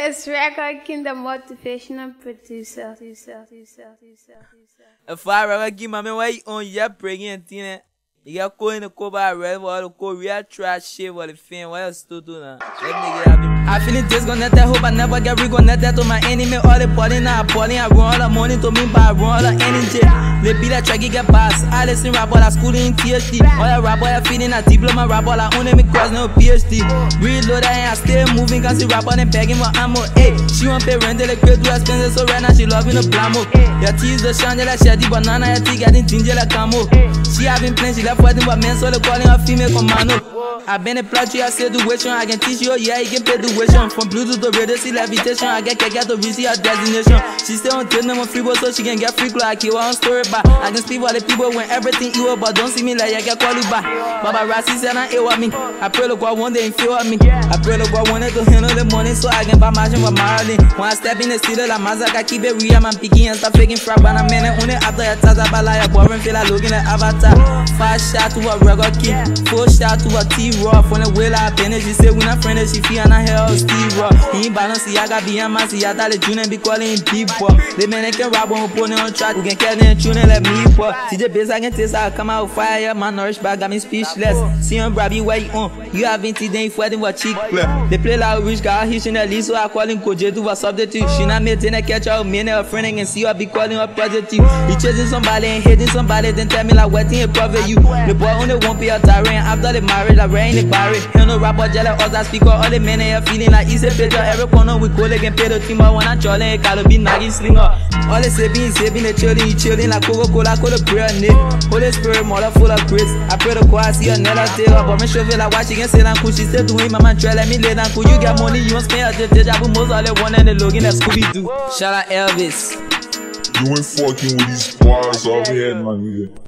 It's the motivational producer. producer. If I give my why on your pregnant thing, in the cover red wall, go real trash shit while the fan, what else to do now? Let nigga have it. I feeling disconnected, hope I never get reconnected to my enemy. All the party now, party, I run all the money to me, I run all the energy. They beat that track, get boss. I listen rap, all I school in THD. All that rap, all I feeling a diploma, rap, all I own me cross, no PhD. Reload and I stay moving, cause she rap on and begging for ammo. Hey, she want pay rent, they crate too expensive, so right now she loving the plamo. Your teeth the shine, like shady banana, your teeth getting ginger like camo. She having plans, she left fighting but men, so they calling her female commando. I been a plot you, I say the situation. I can teach you, oh, yeah, you can pay the tuition. From Bluetooth to the red radio, see levitation. I get, get, get to reach her destination. She stay on tail, number free, so she can get free clothes. I keep her on story back. I can speak for the people when everything you but don't see me like I get quality back. Baba Rassi said I ain't with me. I pray look what one day and feel me. I pray look what one day to handle the money so I can buy margin with Marilyn. When I step in the city, like Mazak, I keep it real, man, picking and stop faking frap. but I'm in it on it after your taza, but like a boring feel like looking at Avatar. Five shot to a regular kid, four shot to a T-Raw. From the way I been, she say we not friends, she feel and I hell Steve Raw. He ain't balance, I got behind my see, I thought the tune and be calling deep boy. The man that can rob on pony on track, who can carry and tune and let me for. CJ base, I can taste, I come out fire, my nourish back, got me speechless. See him Brabby, where uh. you on? You haven't seen them fighting what cheek. They play like rich guy, he should at least, so I call him Koje to what's up the two. She not made to catch out, me and her friend, and see her be calling her you. He chasing somebody and hitting somebody, then tell me like what thing profit you. The boy only won't be a tyrant after the marriage, like rain the barry. He no rapper jealous, us I speak all the men are feeling like it's a picture. Every corner we go, they can pay the team, but when I troll, they call be nagging slinger. All they say being saving the children, you chilling like Coca Cola, cola prayer, Nick. Holy Spirit, mother full of grace. I pray the choir, see another tailor, but me show feel like watching and say, and cool, she still doing my man, try let me lay down cool. You got money, you want spend your deja vu, most all they want, and the login that Scooby Doo. Shout out Elvis. You ain't fucking with these bars off here, my nigga.